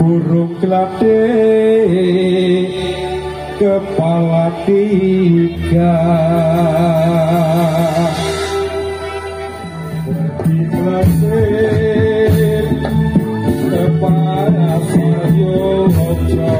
burung kelate kepala tiga. Kepala sayojo